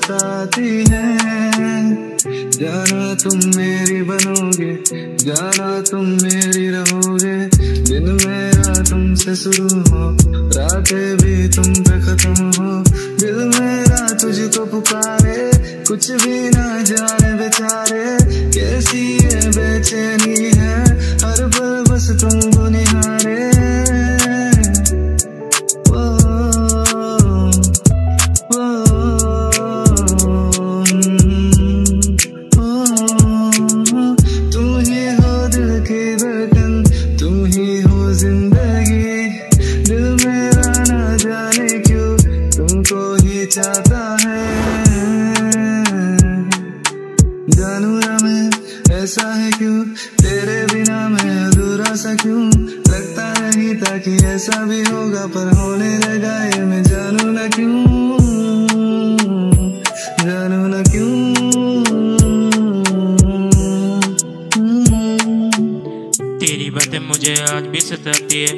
सताती हैं। जाना तुम मेरी बनोगे, जाना तुम मेरी रहोगे। दिन मेरा तुमसे शुरू हो, रातें भी तुम पे खत्म हो। दिल मेरा तुझको पुकारे, कुछ भी ना जाने बेचारे। कैसी ये बेचैनी ऐसा है क्यों? तेरे बिना मैं अधूरा सा क्यों? लगता नहीं था कि ऐसा भी होगा, पर होने लगा ये मैं जानू ना क्यों? जानू ना क्यों? तेरी बातें मुझे आज भी सताती है,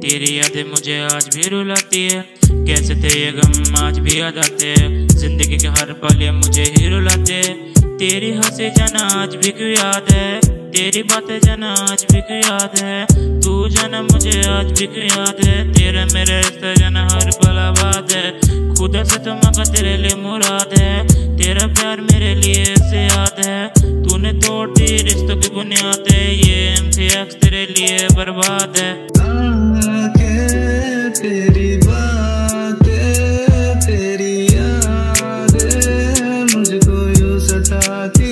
तेरी यादें मुझे आज भी रुलाती है। कैसे थे ये गम आज भी याद आते हैं? ज़िंदगी के हर पल ये मुझे ही रुलाते हैं। तेरी हँसी जना आज भी क्यों याद है? तेरी बातें जाना आज भी क्यों याद है? तू जाना मुझे आज भी क्यों याद है? तेरा मेरा रिश्ता जना हर पल आबाद है। खुदा से तो मगा तेरे लिए मुराद है। तेरा प्यार मेरे लिए ऐसे याद है। तूने तोड़ दी रिश्तों की बुनियाद है। ये एम तेरे लिए बर्बाद है। Nati